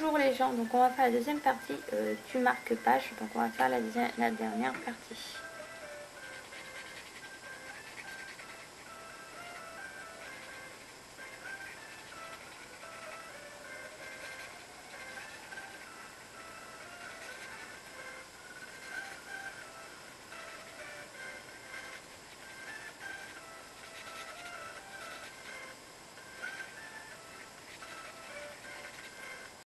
Bonjour les gens, donc on va faire la deuxième partie. Euh, tu marques page, donc on va faire la, la dernière partie.